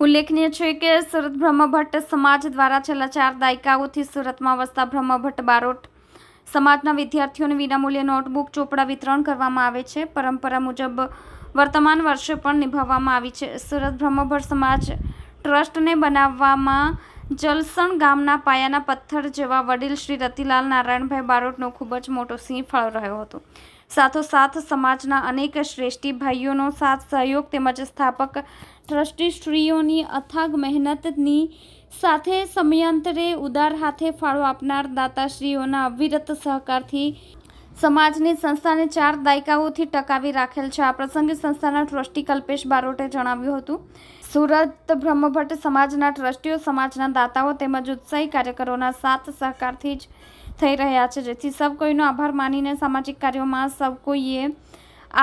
ઉલ્લેખનીય છે કે સુરત બ્રહ્મભટ્ટ સમાજ દ્વારા છેલ્લા ચાર દાયકાઓથી સુરતમાં વસતા બ્રહ્મભટ્ટ બારોટ સમાજના વિદ્યાર્થીઓને વિનામૂલ્યે નોટબુક, ચોપડા વિતરણ કરવામાં આવે છે. પરંપરા મુજબ વર્તમાન વર્ષે પણ નિભાવવામાં આવી છે. સુરત બ્રહ્મભટ્ટ સમાજ ટ્રસ્ટને બનાવવામાં જલસણ ગામના પાયાના પથ્થર જેવા વડીલ શ્રી રતિલાલ નારાયણભાઈ બારોટનો ખૂબ જ મોટો સિંહ ફાળો રહ્યો હતો. સાથોસાથ સમાજના અનેક શ્રેષ્ઠી ભાઈઓનો સાથ સહયોગ તેમજ સ્થાપક ટ્રસ્ટીશ્રીઓની અથાગ મહેનતની સાથે સમયાંતરે ઉદાર હાથે ફાળો આપનાર દાતાશ્રીઓના અવિરત સહકારથી સમાજની સંસ્થાને ચાર દાયકાઓથી ટકાવી રાખેલ છે. આ પ્રસંગે સંસ્થાના ટ્રસ્ટી કલ્પેશ બારોટે જણાવ્યું હતું, સુરત બ્રહ્મભટ્ટ સમાજના ટ્રસ્ટીઓ સમાજના દાતાઓ તેમજ ઉત્સાહી કાર્યકરોના સાથ સહકારથી જ થઈ રહ્યા છે. જેથી સૌ કોઈનો આભાર માનીને સામાજિક કાર્યોમાં સૌ કોઈએ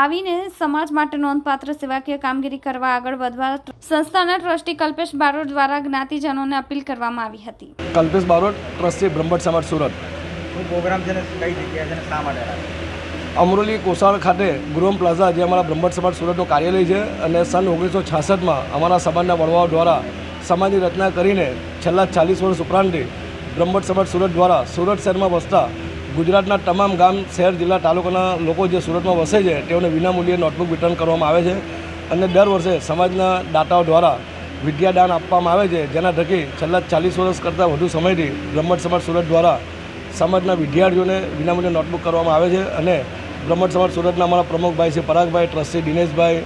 આવીને સમાજ માટે નોંધપાત્ર સેવાકીય કામગીરી કરવા આગળ વધવા સંસ્થાના ટ્રસ્ટી કલ્પેશ બારોટ દ્વારા જ્ઞાતિજનોને અપીલ કરવામાં આવી હતી. કલ્પેશ બારોટ, ટ્રસ્ટી બ્રહ્મભટ્ટ સમાજ સુરત. શું પ્રોગ્રામ છે કઈ જગ્યાએ છે શા માટે? અમરોલી કોસાળ ખાતે ગૃહમ પ્લાઝા જે અમારા બ્રહ્મટ સમાજ સુરતનું કાર્યાલય છે અને સન ઓગણીસો છાસઠમાં અમારા સમાજના વડવાઓ દ્વારા સમાજની રચના કરીને છેલ્લા ચાલીસ વર્ષ ઉપરાંતથી બ્રહ્મટ સમાજ સુરત દ્વારા સુરત શહેરમાં વસતા ગુજરાતના તમામ ગામ, શહેર, જિલ્લા, તાલુકાના લોકો જે સુરતમાં વસે છે તેઓને વિનામૂલ્યે નોટબુક વિતરણ કરવામાં આવે છે અને દર વર્ષે સમાજના દાતાઓ દ્વારા વિદ્યાદાન આપવામાં આવે છે જેના થકી છેલ્લા ચાલીસ વર્ષ કરતાં વધુ સમયથી બ્રહ્મટ સમાજ સુરત દ્વારા સમાજના વિદ્યાર્થીઓને વિનામૂલ્યે નોટબુક કરવામાં આવે છે અને બ્રહ્મણ સમાજ સુરતના અમારા પ્રમુખભાઈ છે પરાગભાઈ ટ્રસ્ટી દિનેશભાઈ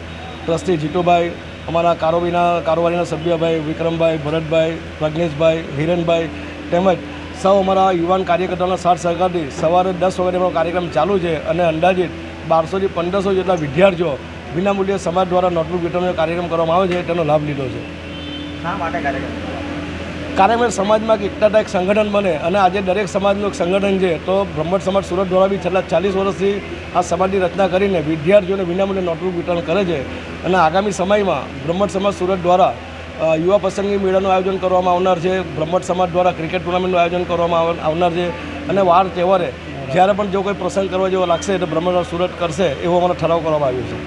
ટ્રસ્ટી જીતુભાઈ, અમારા કારોબીના કારોબારીના સભ્યભાઈ વિક્રમભાઈ, ભરતભાઈ, પ્રજ્ઞેશભાઈ, હિરણભાઈ તેમજ સૌ અમારા યુવાન કાર્યકર્તાઓના સાથ સહકારથી સવારે દસ વાગે કાર્યક્રમ ચાલુ છે અને અંદાજિત બારસોથી પંદરસો જેટલા વિદ્યાર્થીઓ વિનામૂલ્યે સમાજ દ્વારા નોટબુક વિતરણનો કાર્યક્રમ કરવામાં આવે છે, તેનો લાભ લીધો છે. શા માટે કાર્યક્રમ? કાર્યક્રમ સમાજમાં એક એક સંગઠન બને અને આજે દરેક સમાજનું એક સંગઠન છે, તો બ્રહ્મટ સમાજ સુરત દ્વારા બી છેલ્લા ચાલીસ વર્ષથી આ સમાજની રચના કરીને વિદ્યાર્થીઓને વિનામૂલ્યે નોટબુક વિતરણ કરે છે. અને આગામી સમયમાં બ્રહ્મટ સમાજ સુરત દ્વારા યુવા પસંદગી મેળાનું આયોજન કરવામાં આવનાર છે. બ્રહ્મટ સમાજ દ્વારા ક્રિકેટ ટુર્નામેન્ટનું આયોજન કરવામાં આવ- આવનાર છે. અને વાર તહેવારે જ્યારે પણ જો કોઈ પ્રસંગ કરવા જેવો લાગશે, તો બ્રહ્મટ સુરત કરશે, એવો અમારો ઠરાવ કરવામાં આવ્યો છે.